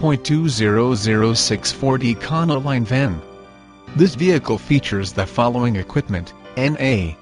4.200640 Econoline van. This vehicle features the following equipment, NA,